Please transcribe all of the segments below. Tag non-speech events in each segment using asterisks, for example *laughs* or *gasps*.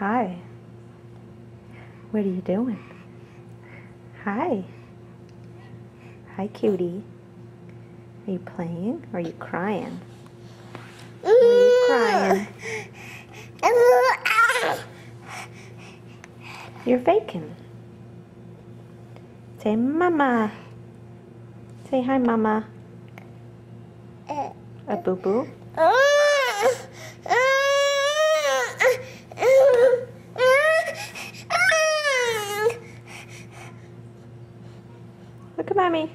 Hi. What are you doing? Hi. Hi, cutie. Are you playing or are you crying? Are you crying? You're faking. Say mama. Say hi, mama. Uh, A boo boo. Uh, Look at mommy.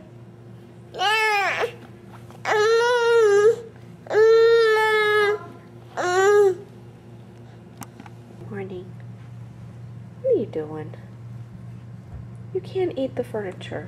Morning. What are you doing? You can't eat the furniture.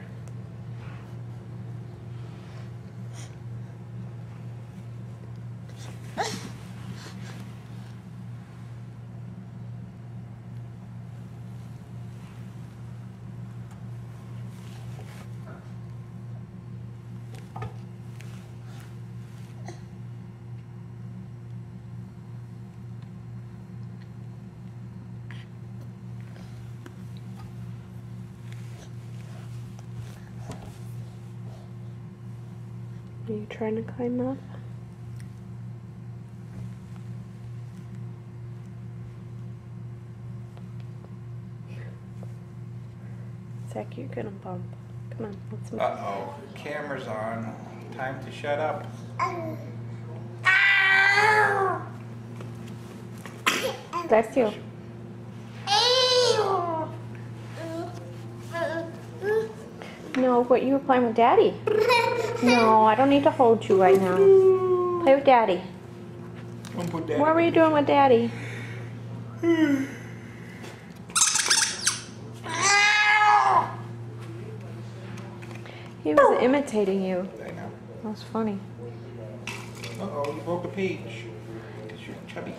Trying to climb up? Zack, you're gonna bump. Come on, let's move. Uh-oh, camera's on. Time to shut up. Bless you. No, but you were playing with Daddy. No, I don't need to hold you right now. Play with Daddy. Don't What were you doing with Daddy? He was *sighs* imitating you. I know. That was funny. Uh-oh, you broke a page. Because you're chubby.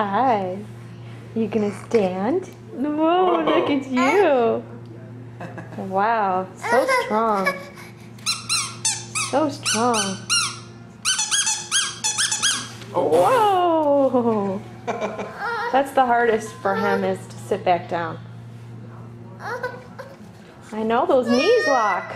Hi. You gonna stand? Whoa, look at you. Wow, so strong. So strong. Whoa. That's the hardest for him is to sit back down. I know those knees lock.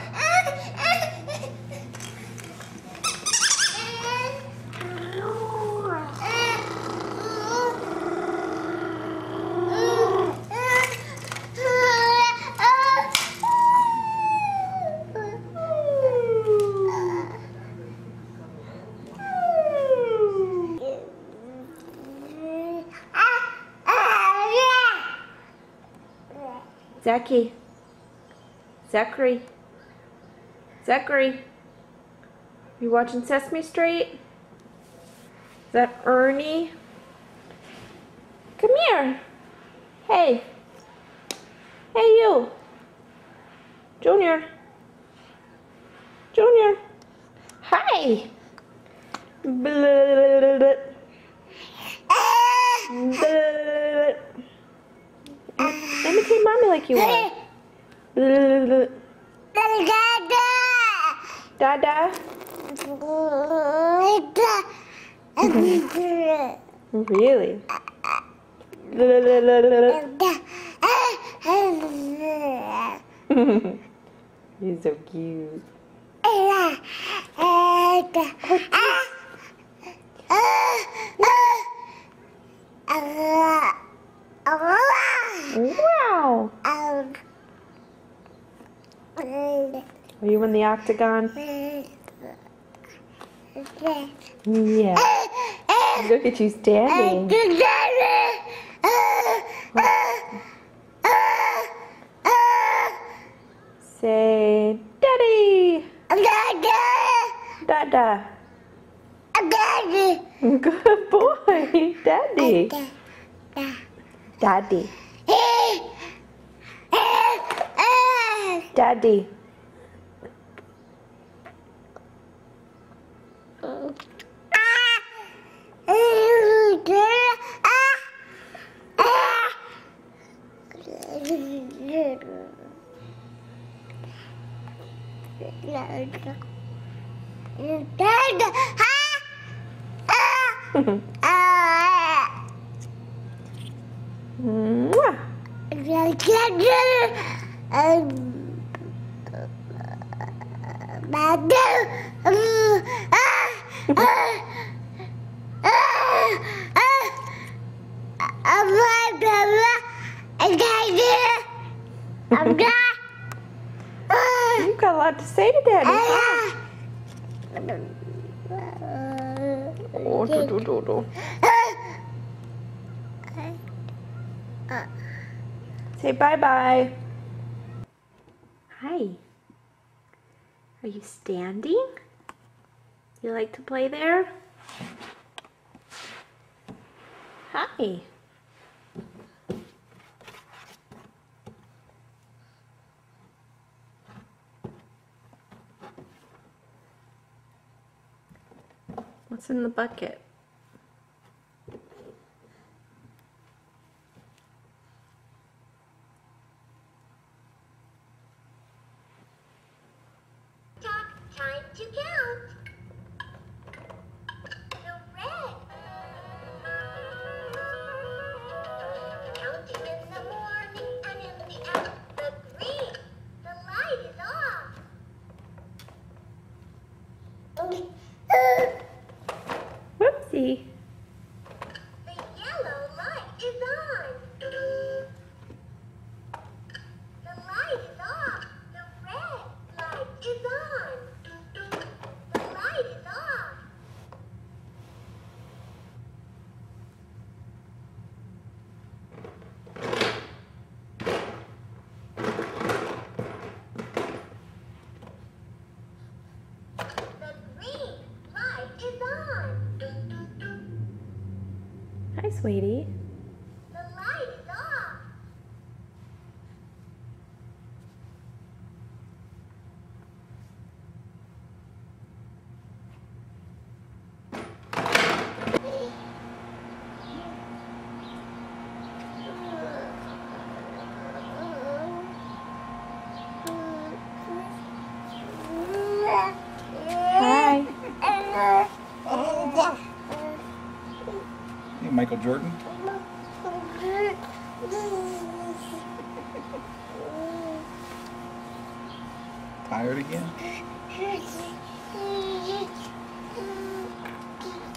Zachy. Zachary. Zachary. You watching Sesame Street? Is that Ernie? Come here. Hey. Hey, you. Junior. Junior. Hi. Blah. Blah. *laughs* Imitate mommy like you want. Blah. Dada. Really? You're so cute. *laughs* Wow. Um, Are you in the octagon? Yeah. Look at you standing. Say, Daddy. Dada. *laughs* Good boy. Daddy. Daddy. Daddy. *laughs* Uh, Mwah. You've got a lot to say to Daddy. huh? *laughs* Oh, do, do, do, do. Say bye bye. Hi. Are you standing? You like to play there? Hi. What's in the bucket?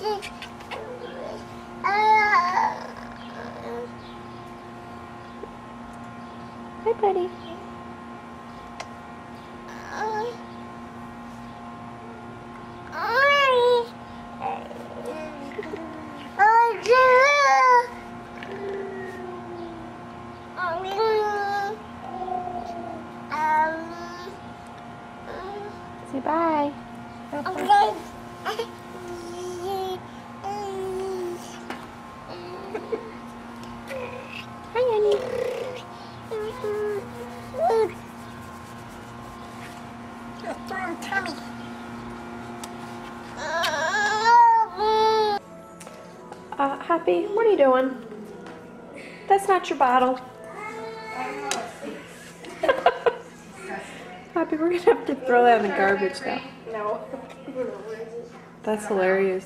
Hi, buddy. Your bottle. *laughs* Happy, we're gonna have to throw that in the garbage now. No. That's hilarious.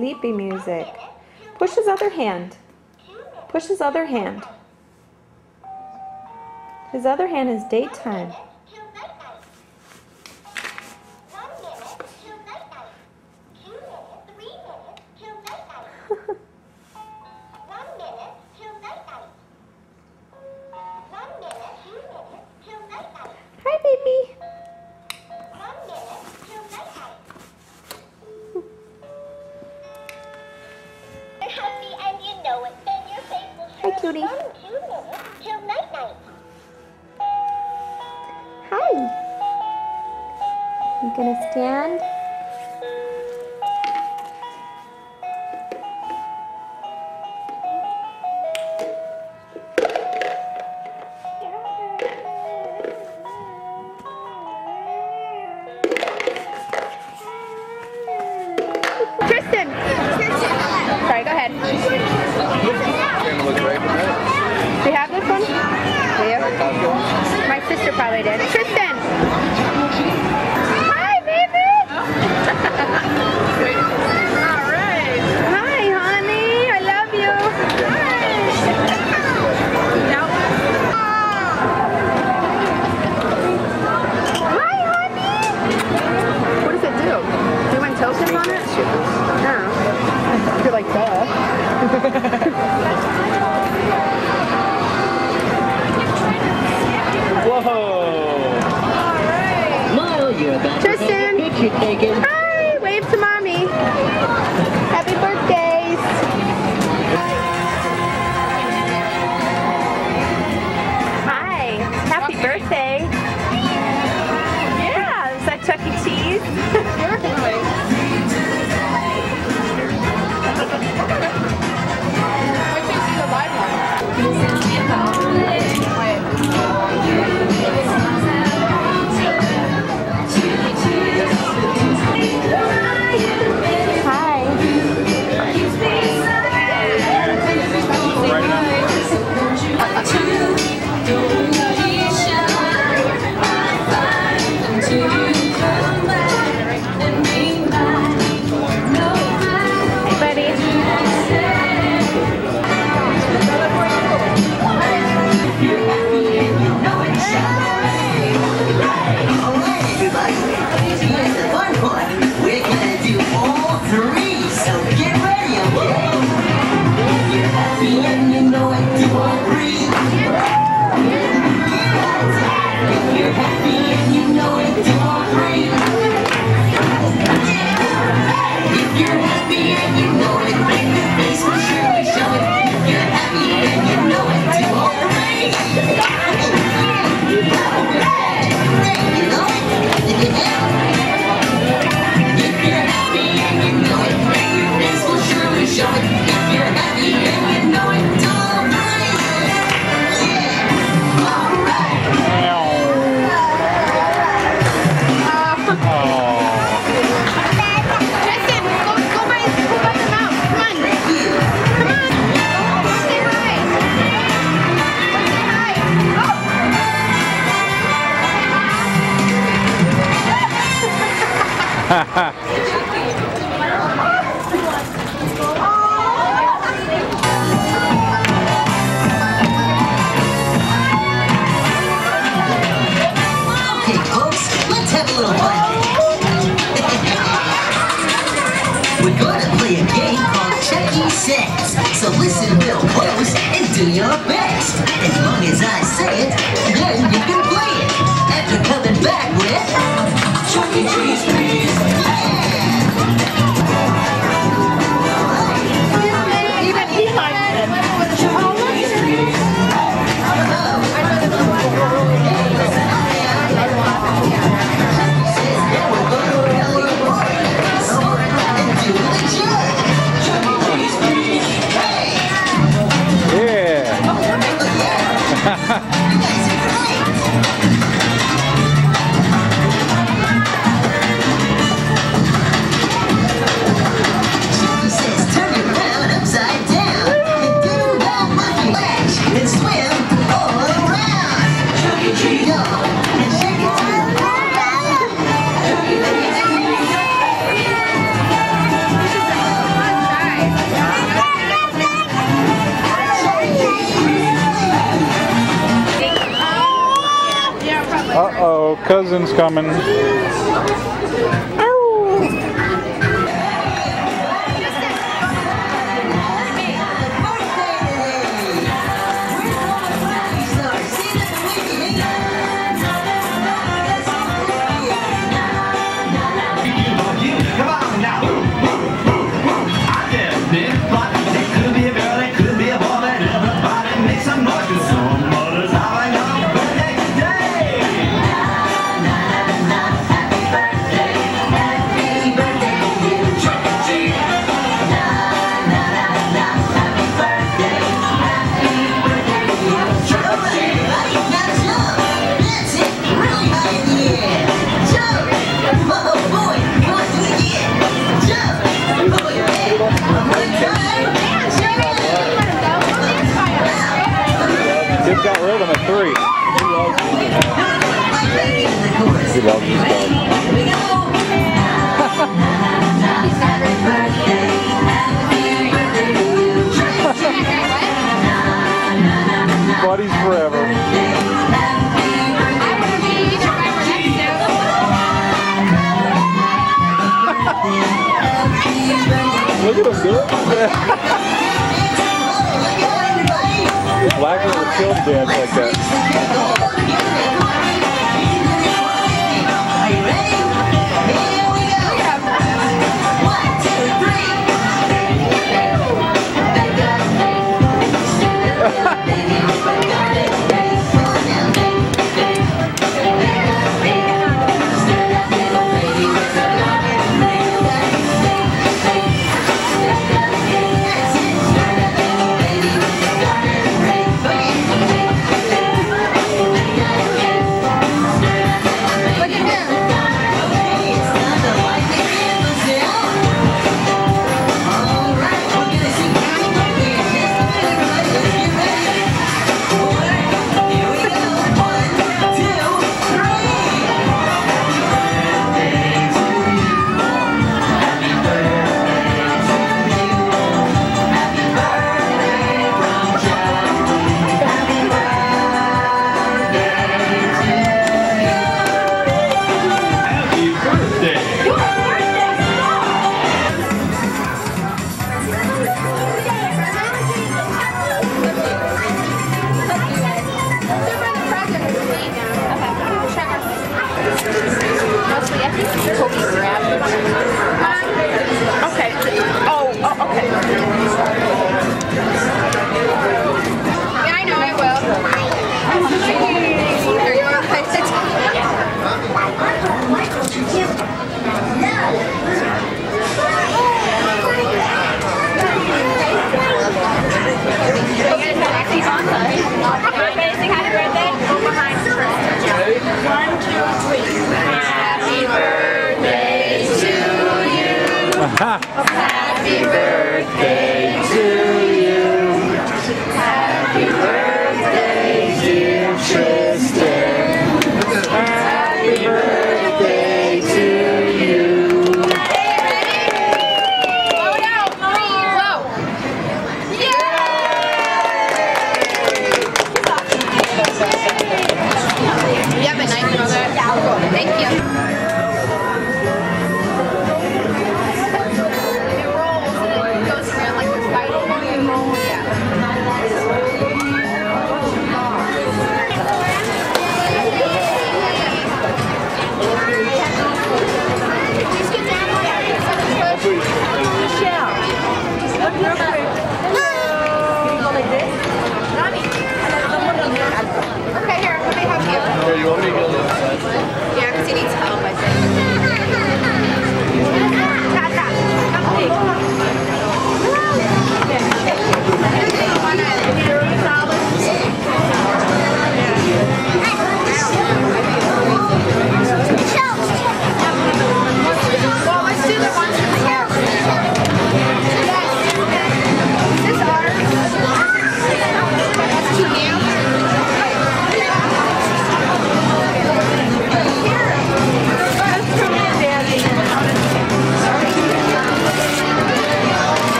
Sleepy music. Push his other hand. Push his other hand. His other hand is daytime.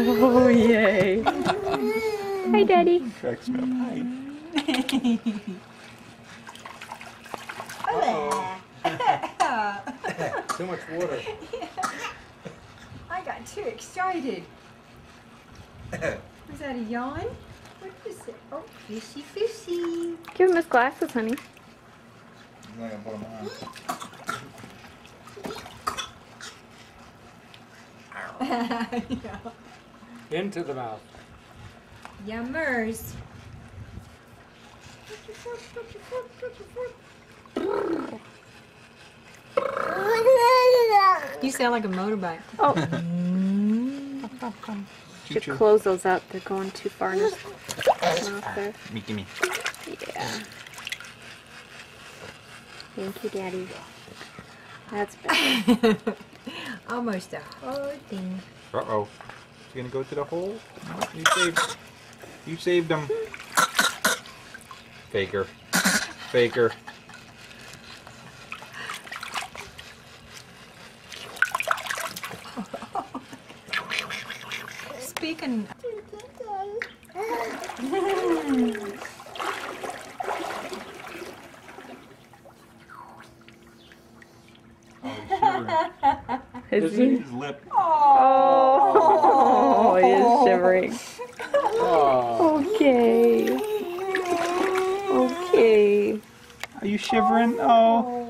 Oh, yay. Hi, Daddy. Cracks me up. Hi. Too much water. *laughs* I got too excited. Was that a yawn? What is it? Oh, fishy, fishy. Give him his glasses, honey. I'm gonna put 'em on. Into the mouth. Yummers. You sound like a motorbike. Oh. *laughs* You Should close those up. They're going too far in there. Me, gimme. Yeah. Thank you, Daddy. That's better. *laughs* Almost a whole thing. Uh oh. You gonna go to the hole? You saved. You saved them. Faker. Faker. Speaking. Oh, Is His lip. Oh, he is shivering. Oh. *laughs* Okay. Okay. Are you shivering? Oh.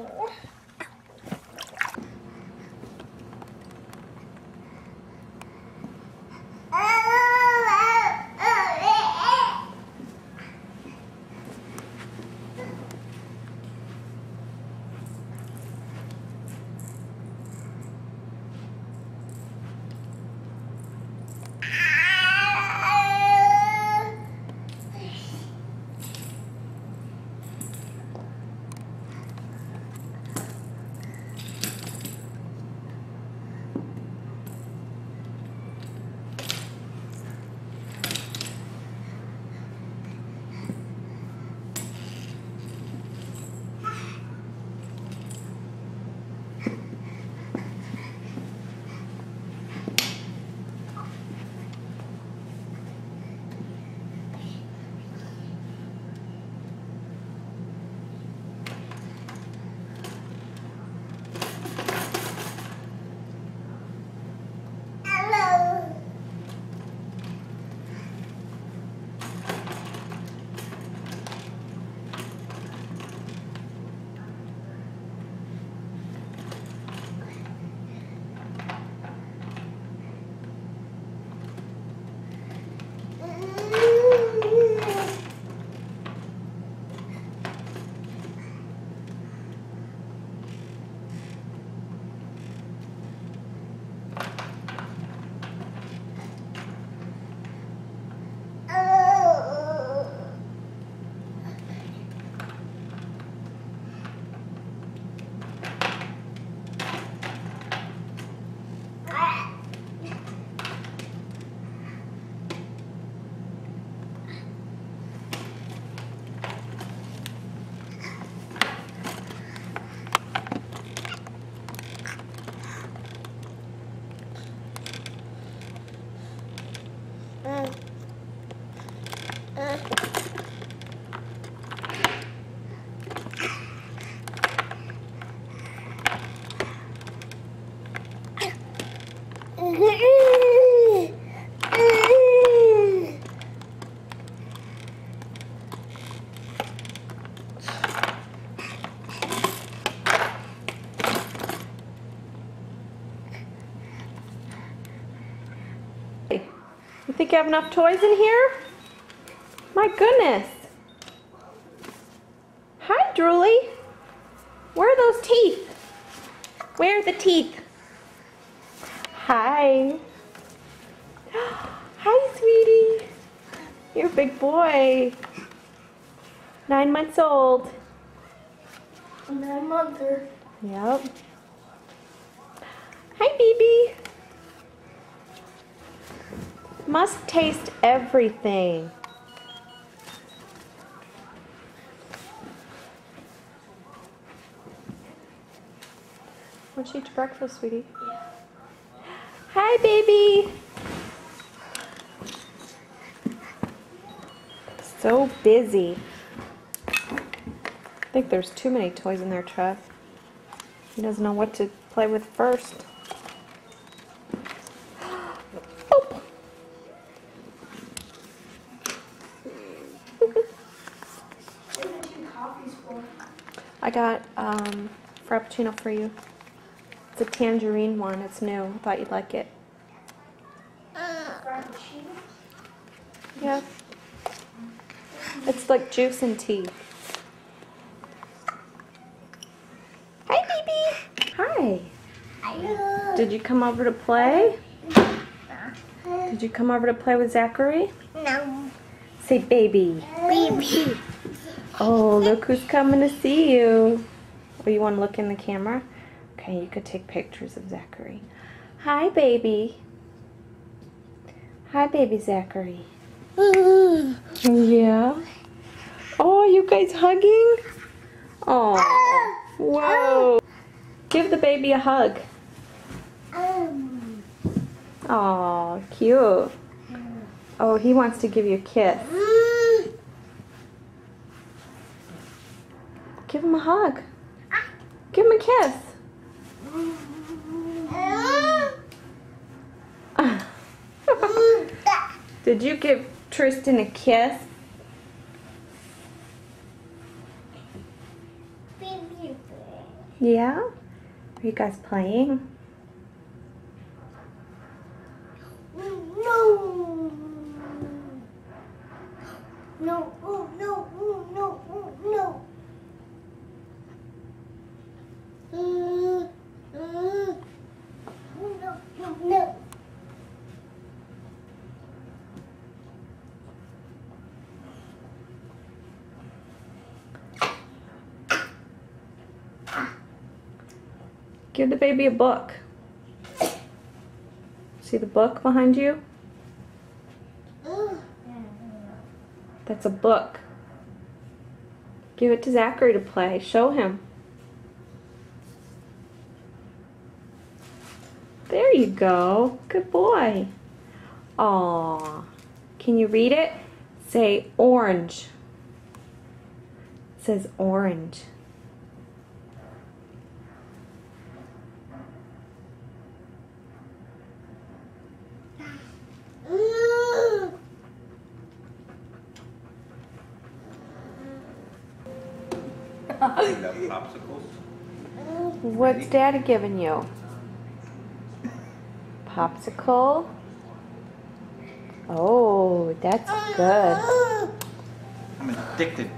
You have enough toys in here? My goodness. Hi, Drooly. Where are those teeth? Where are the teeth? Hi. *gasps* Hi, sweetie. You're a big boy. Nine months old. Nine mother. Yep. Hi, baby. Must taste everything. What'd you eat to breakfast, sweetie? Hi, baby. So busy. I think there's too many toys in their truck. He doesn't know what to play with first. Oop. What are the two coffees for? I got um, Frappuccino for you. It's a tangerine one. It's new. I thought you'd like it. Frappuccino? Yeah. It's like juice and tea. Hi, baby. Hi. Did you come over to play? Did you come over to play with Zachary? No. Say baby. Baby. Oh, look who's coming to see you. Oh, you want to look in the camera? Okay, you could take pictures of Zachary. Hi, baby. Hi, baby Zachary. Yeah. Oh, you guys hugging? Oh, whoa. Give the baby a hug. Oh, cute. Oh, he wants to give you a kiss. Give him a hug. Give him a kiss. *laughs* Did you give Tristan a kiss? Yeah? Are you guys playing? No. No. No. No no, no. Give the baby a book. See the book behind you? That's a book. Give it to Zachary to play. Show him. There you go. Good boy. Aw. Can you read it? Say orange. It says orange. What's Daddy giving you? Popsicle. Oh, that's good. I'm addicted.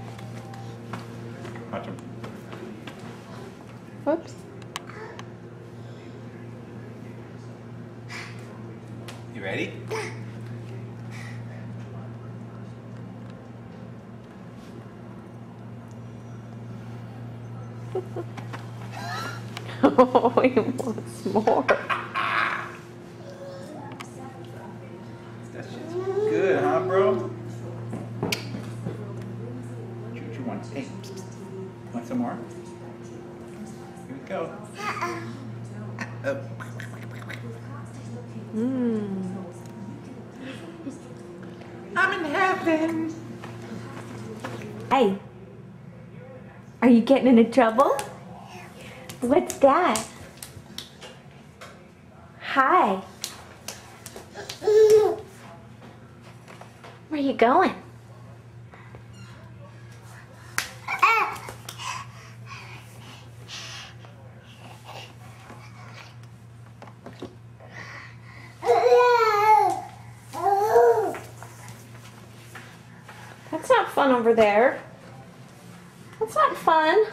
Getting into trouble? What's that? Hi. Where are you going? That's not fun over there. That's not fun.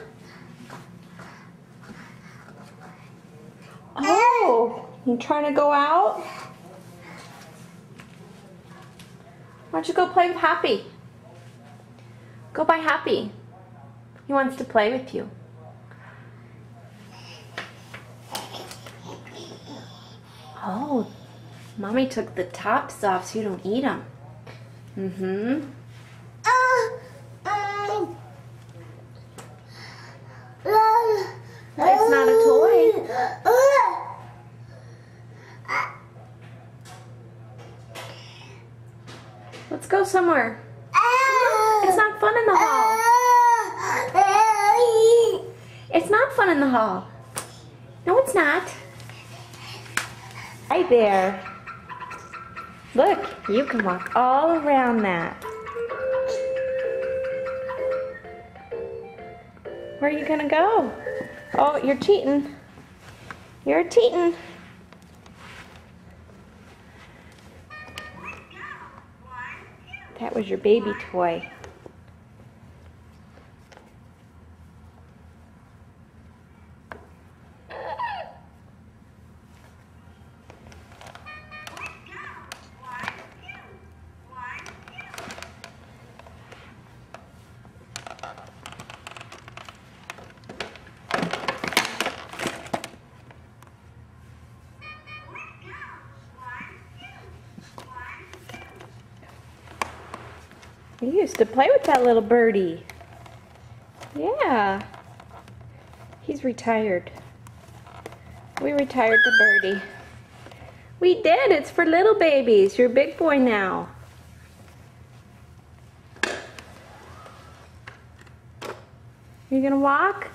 Oh, You trying to go out? Why don't you go play with Happy? Go by Happy. He wants to play with you. Oh, mommy took the tops off so you don't eat them. Mm-hmm. It's not a toy. Let's go somewhere. It's not fun in the hall. It's not fun in the hall. No, it's not. Hi there. Look, you can walk all around that. Where are you gonna go? Oh, you're cheating. You're cheating. Was your baby toy. To play with that little birdie. Yeah. He's retired. We retired the birdie. We did. It's for little babies. You're a big boy now. You gonna walk?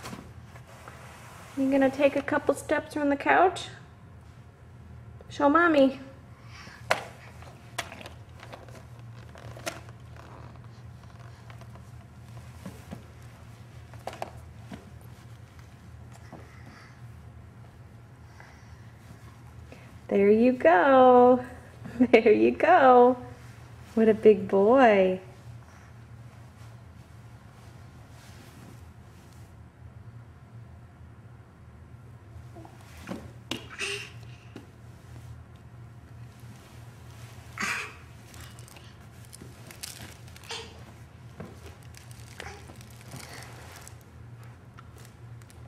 You gonna take a couple steps from the couch? Show mommy. There you go. *laughs* There you go. What a big boy.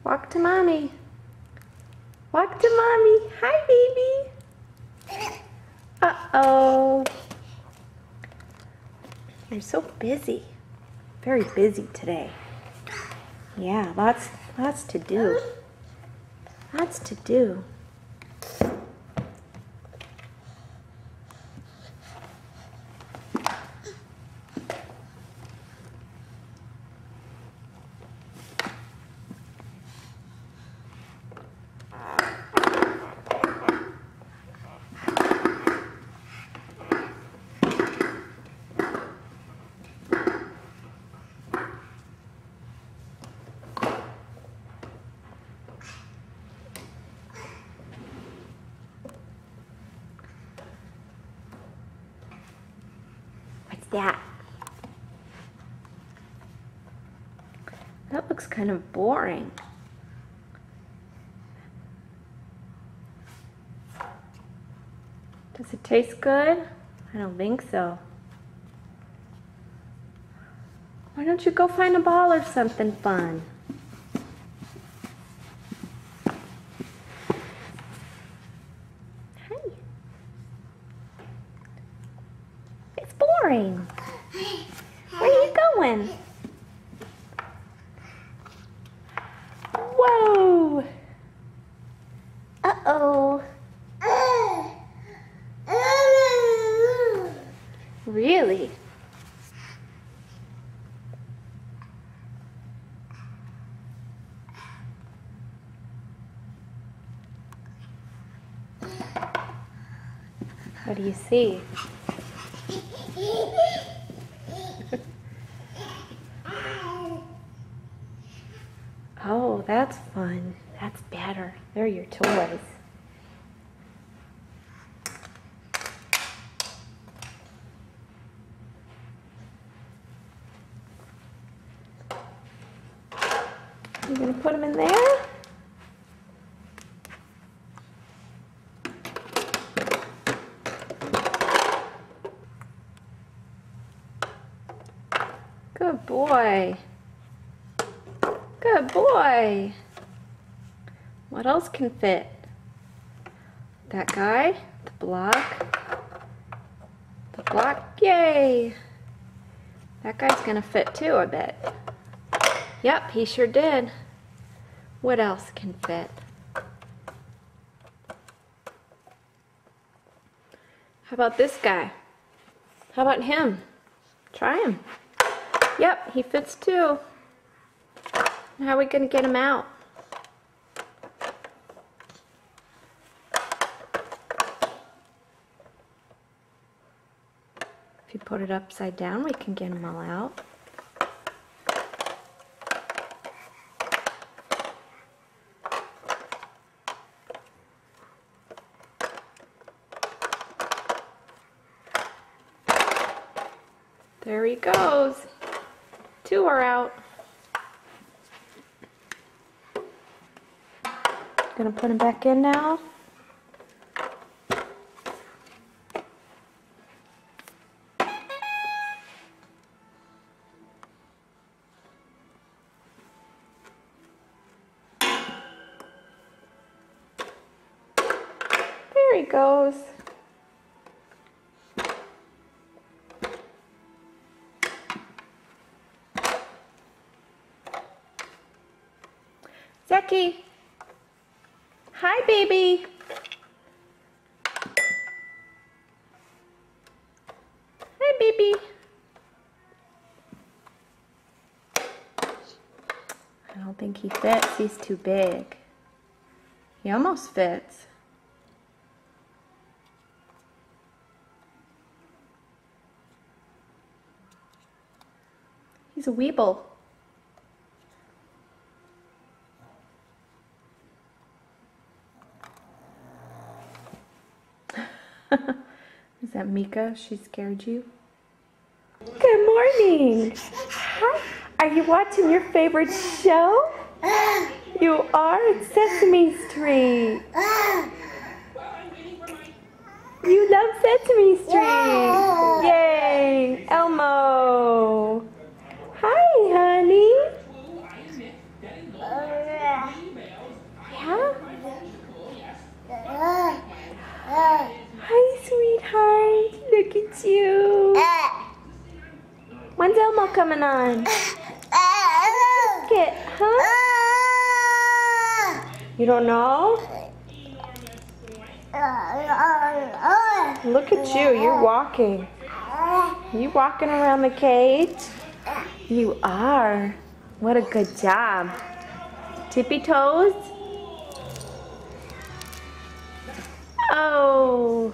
Walk to mommy. Walk to mommy. Hi, baby. Uh-oh. You're so busy. Very busy today. Yeah, lots lots to do. Lots to do. What's that? That looks kind of boring. Does it taste good? I don't think so. Why don't you go find a ball or something fun? Hi. It's boring. Where are you going? Whoa. Uh-oh. Really? What do you see? Oh, that's fun. That's better. They're your toys. You gonna put them in there? Good boy. Good boy. What else can fit? That guy, the block. The block, yay. That guy's gonna fit too, I bet. Yep, he sure did. What else can fit? How about this guy? How about him? Try him. Yep, he fits too. How are we gonna get him out? If you put it upside down, we can get them all out. There he goes. Two are out. Gonna put them back in now. Baby. Baby. I don't think he fits. He's too big. He almost fits. He's a weeble. Is that Mika? She scared you? Good morning. Hi. Are you watching your favorite show? You are? It's Sesame Street. You love Sesame Street. Yay. Elmo. Hi, honey. Yeah? Hi, sweetheart. At you. Uh. When's Elmo coming on? Uh. Get, huh? Uh. You don't know? Look at you. You're walking. You walking around the cage? You are. What a good job. Tippy toes? Oh.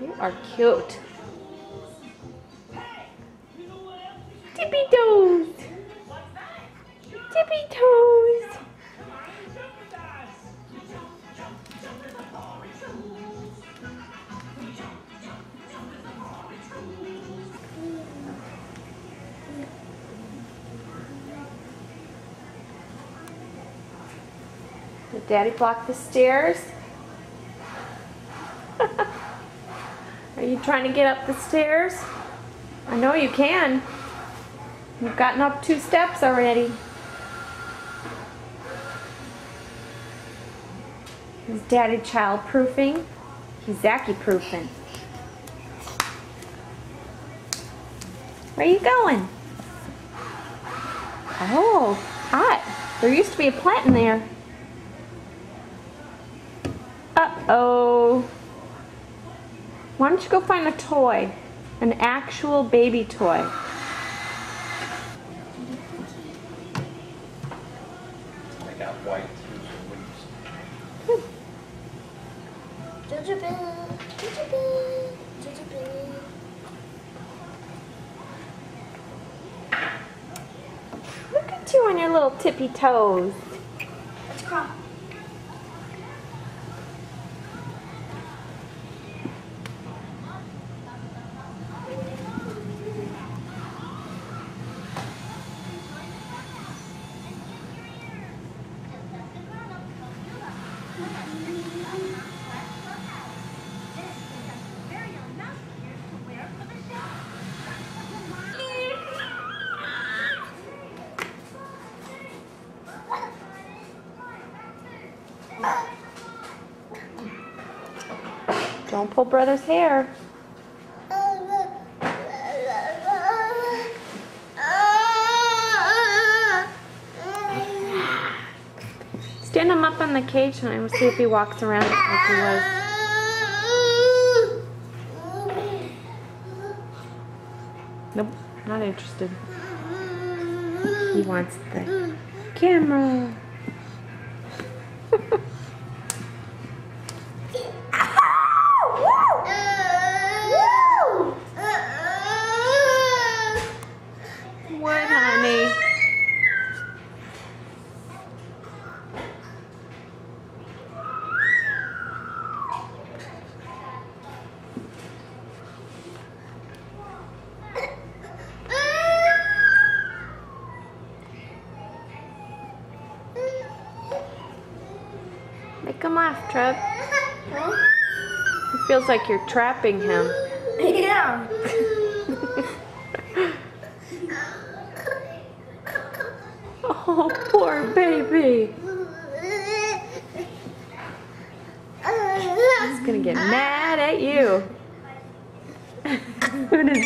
You are cute. Tippy toes. Tippy toes. Did Daddy block the stairs? *laughs* Are you trying to get up the stairs? I know you can. You've gotten up two steps already. Is Daddy child proofing? He's Zachy proofing. Where are you going? Oh, hot. There used to be a plant in there. Uh-oh. Why don't you go find a toy? An actual baby toy. I got white Look at you on your little tippy toes. Brother's hair. Stand him up on the cage and I will see if he walks around like he was. Nope, not interested. He wants the camera. Like you're trapping him. Yeah. *laughs* Oh, poor baby. He's gonna get mad at you. Who does,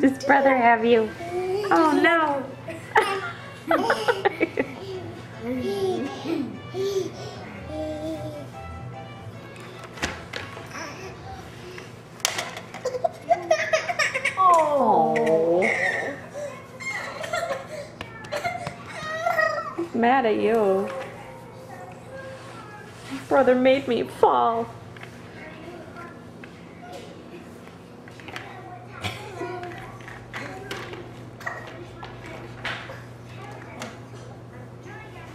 *laughs* does brother have you? Oh no. *laughs* mad at you. Brother made me fall.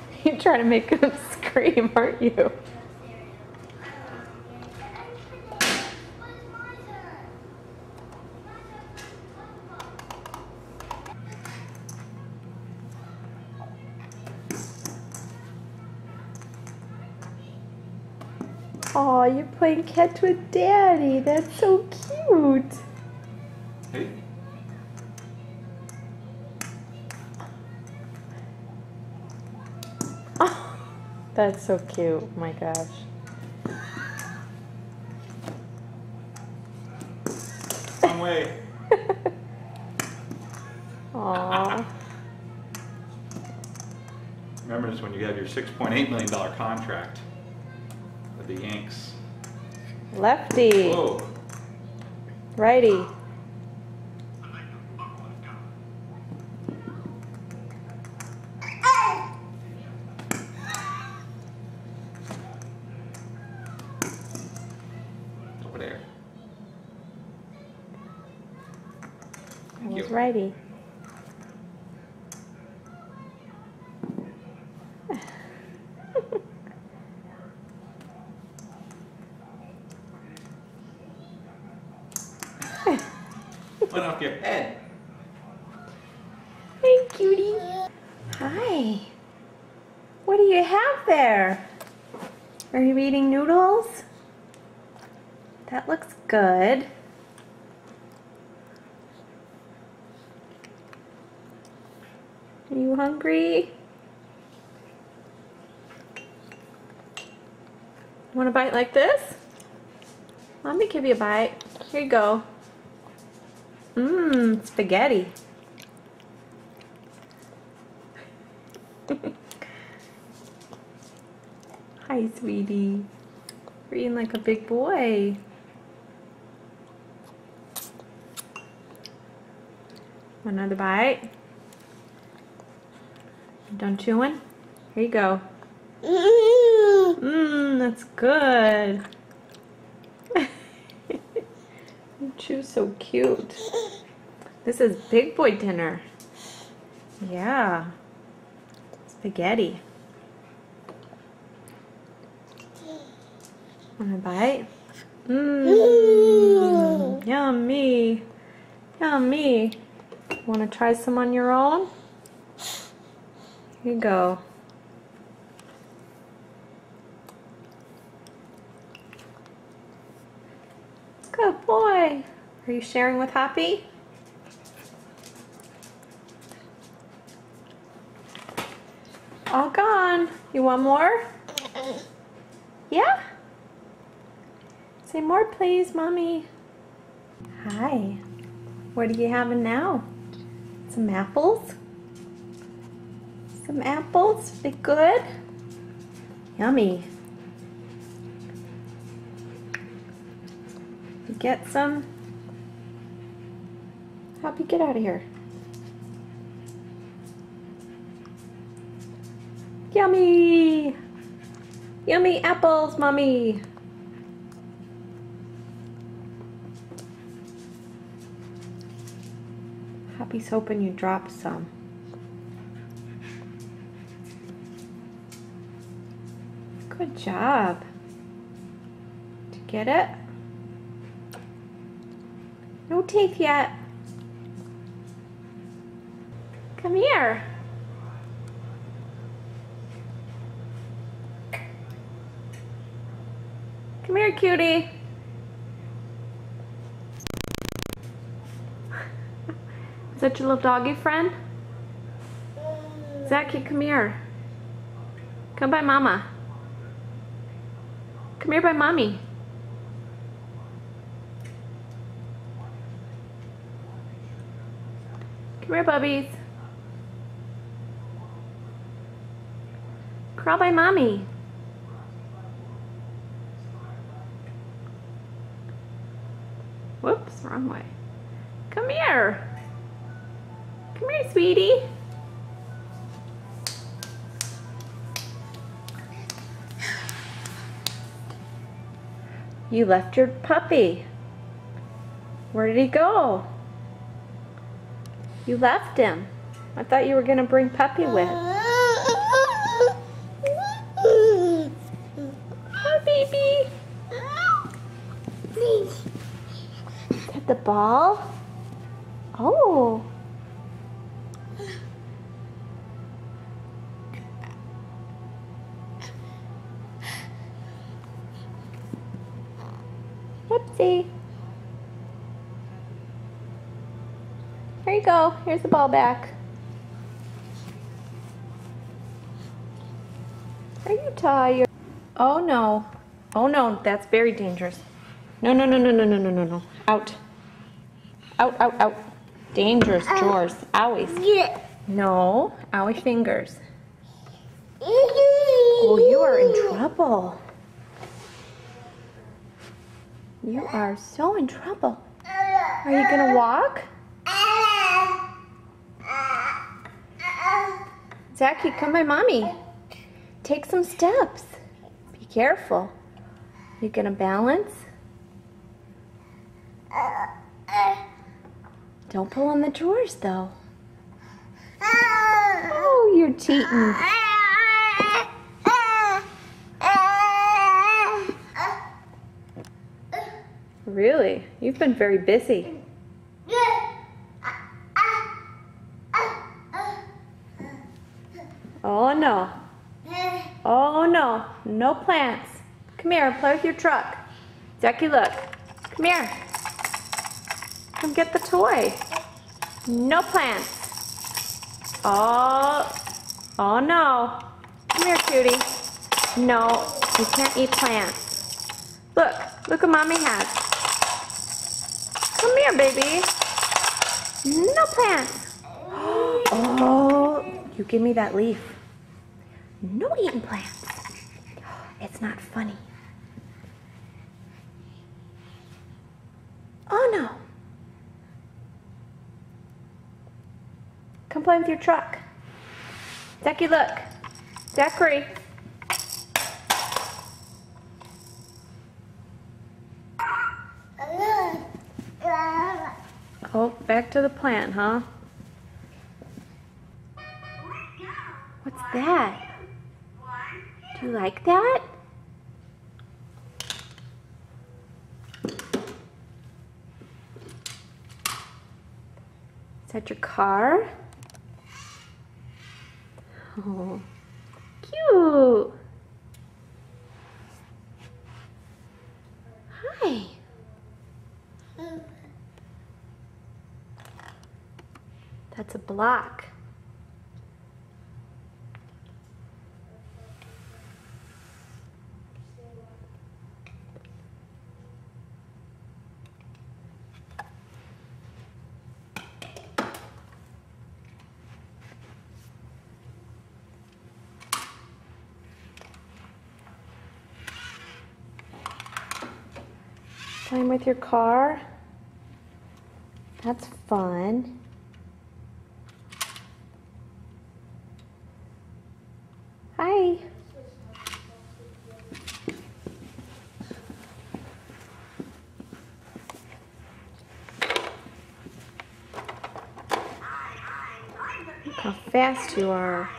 *laughs* You're trying to make him *laughs* scream, aren't you? Oh, you're playing catch with daddy. That's so cute. Hey. Oh, *laughs* that's so cute. Oh my gosh. Wrong way. *laughs* Aw. Remember this when you have your $6.8 million contract with the Yanks. Lefty. Whoa. Righty. Went off your head. Hey, cutie. Hi. What do you have there? Are you eating noodles? That looks good. Are you hungry? Want a bite like this? Let me give you a bite. Here you go. Mmm, spaghetti. *laughs* Hi, sweetie. You're eating like a big boy. Another bite. Done chewing? Here you go. Mm-hmm. Mmm, that's good. Chew so cute. This is big boy dinner. Yeah. Spaghetti. Want a bite? Mmm. Yummy. Yummy. Want to try some on your own? Here you go. Good boy. Are you sharing with Happy? All gone. You want more? Yeah? Say more, please, Mommy. Hi. What are you having now? Some apples? Some apples? They good? Yummy. You get some? Happy, get out of here. Yummy! Yummy apples, Mommy! Happy's hoping you drop some. Good job. Did you get it? No teeth yet. Come here. Come here, cutie. *laughs* Is that your little doggy friend? Zachy, come here. Come by mama. Come here by mommy. Come here, bubbies. Crawl by mommy. Whoops, wrong way. Come here. Come here, sweetie. You left your puppy. Where did he go? You left him. I thought you were going to bring puppy with. Ball? Oh. Whoopsie. Here you go. Here's the ball back. Are you tired? Oh no. Oh no, that's very dangerous. No, no, no, no, no, no, no, no, no. Out. Out, out, out. Dangerous um, drawers. Owies. Yeah. No. Owie fingers. Oh, you are in trouble. You are so in trouble. Are you gonna walk? Zachy, come by mommy. Take some steps. Be careful. You gonna balance? Don't pull on the drawers though. Oh, oh, you're cheating. Really? You've been very busy. Oh no. Oh no. No plants. Come here, play with your truck. Jackie, look. Come here. Come get the toy. No plants. Oh, oh no. Come here, cutie. No, you can't eat plants. Look, look what mommy has. Come here, baby. No plants. *gasps* Oh, you give me that leaf. No eating plants. *gasps* It's not funny. Oh no. Come play with your truck. Zachary, look. Zachary. Oh, back to the plant, huh? What's that? Do you like that? Is that your car? Oh, cute. Hi. That's a block. With your car? That's fun. Hi. Look how fast you are.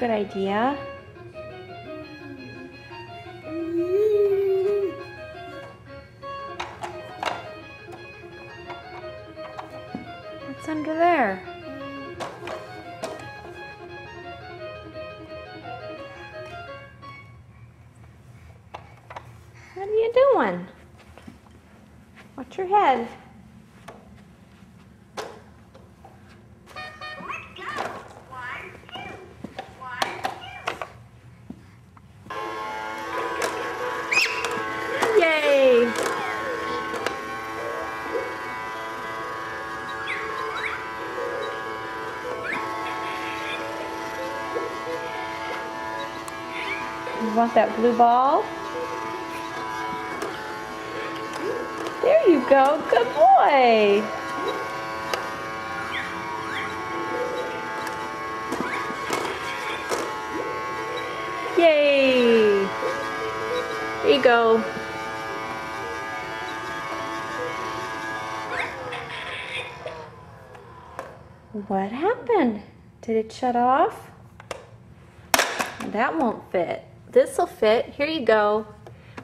Good idea. What's under there? What are you doing? Watch your head. Want that blue ball? There you go. Good boy. Yay! There you go. What happened? Did it shut off? That won't fit. This'll fit. Here you go.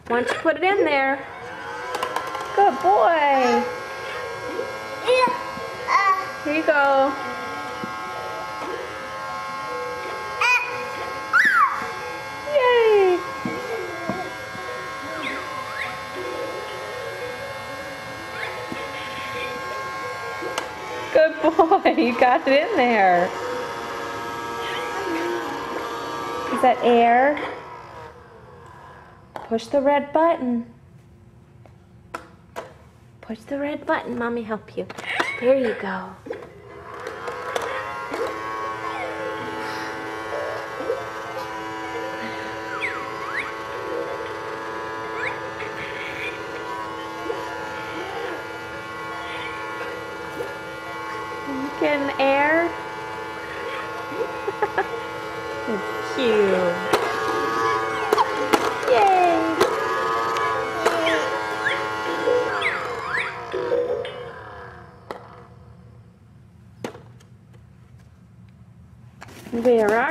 Why don't you put it in there? Good boy. Here you go. Yay! Good boy. You got it in there. Is that air? Push the red button. Push the red button. Mommy help you. There you go. Air? *laughs* it's cute.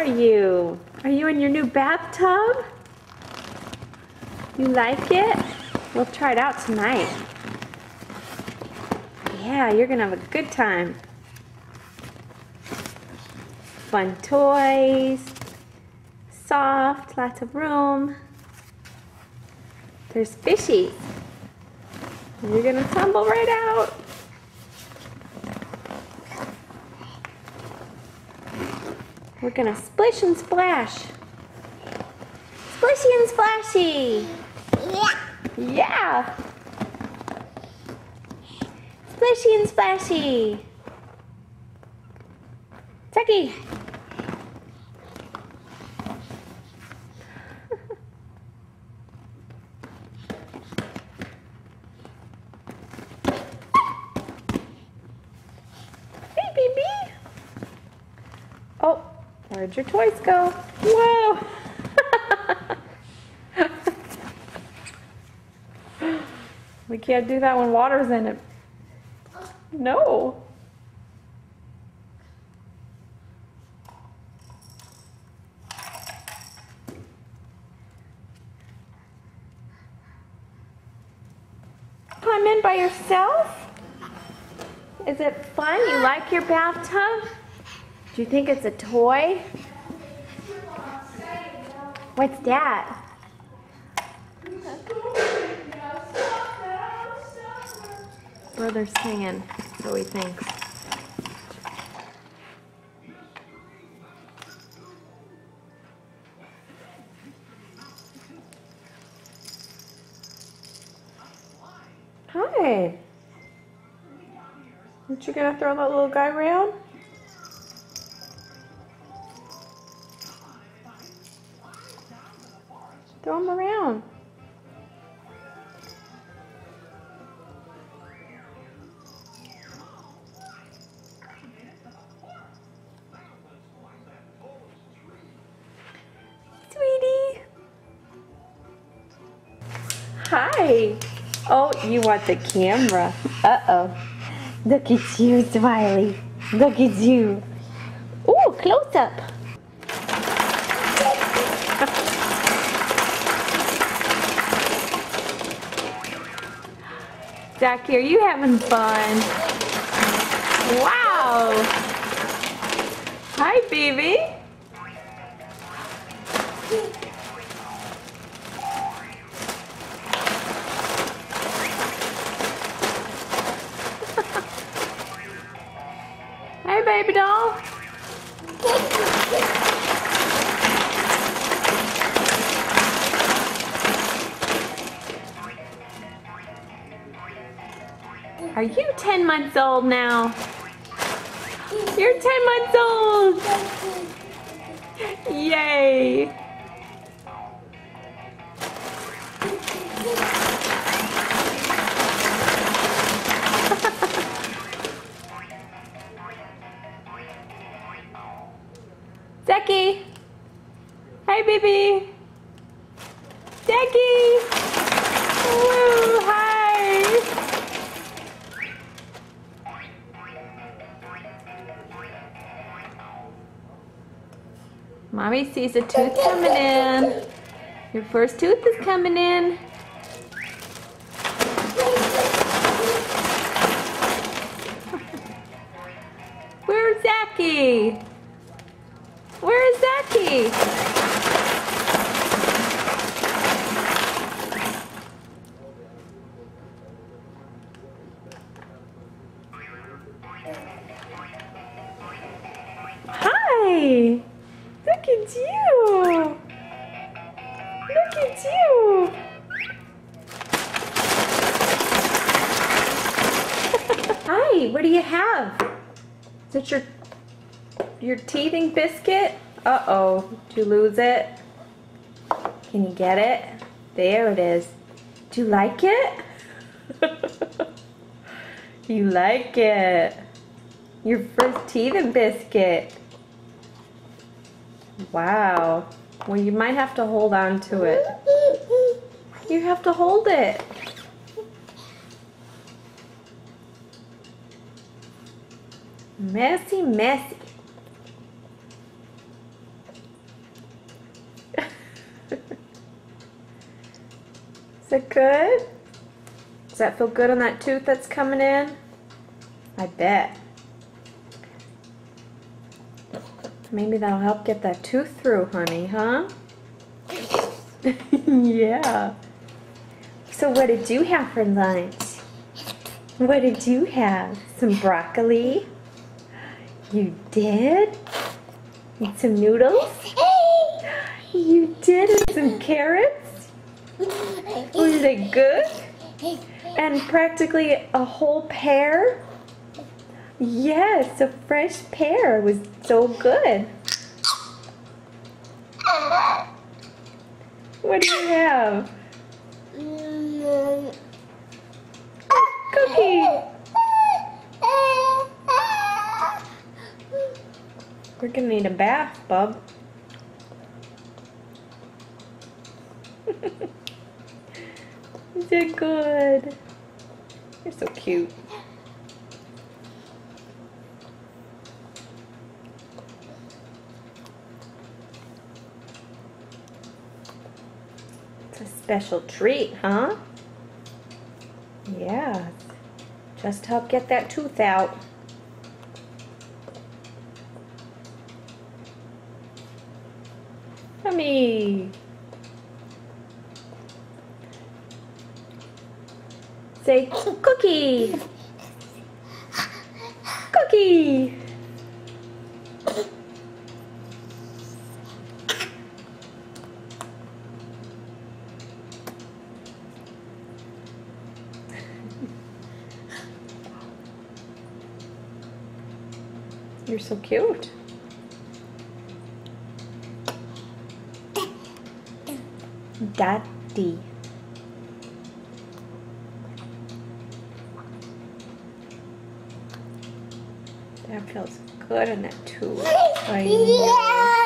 You? Are you in your new bathtub? You like it? We'll try it out tonight. Yeah, you're gonna have a good time. Fun toys, soft, lots of room. There's fishies. You're gonna tumble right out. We're gonna splish and splash. Splishy and splashy. Yeah. Yeah. Splishy and splashy. Tucky. Where'd your toys go? Whoa! *laughs* we can't do that when water's in it. No. Come in by yourself? Is it fun? You like your bathtub? Do you think it's a toy? What's that? Brother's singing, so he thinks. Hi. Aren't you gonna throw that little guy around? Throw them around. Sweetie. Hi. Oh, you want the camera. Uh-oh. Look at you, Smiley. Look at you. Ooh, close up. Jackie, are you having fun? Wow. Hi, baby. Hi, baby. Zeki. Woo, hi. Mommy sees a tooth coming in. Your first tooth is coming in. Uh-oh, did you lose it? Can you get it? There it is. Do you like it? *laughs* you like it. Your first teething biscuit. Wow. Well, you might have to hold on to it. You have to hold it. Messy, messy. It good? Does that feel good on that tooth that's coming in? I bet. Maybe that'll help get that tooth through, honey, huh? *laughs* yeah. So what did you have for lunch? What did you have? Some broccoli? You did? And some noodles? You did? And some carrots? *laughs* Was it good? And practically a whole pear? Yes, a fresh pear was so good. What do you have? Cookie. We're gonna need a bath, bub. *laughs* It good? You're so cute. It's a special treat, huh? Yeah. Just help get that tooth out. Yummy. Say cookie. Cookie. You're so cute. Daddy. That feels good on that tooth. *laughs* Know.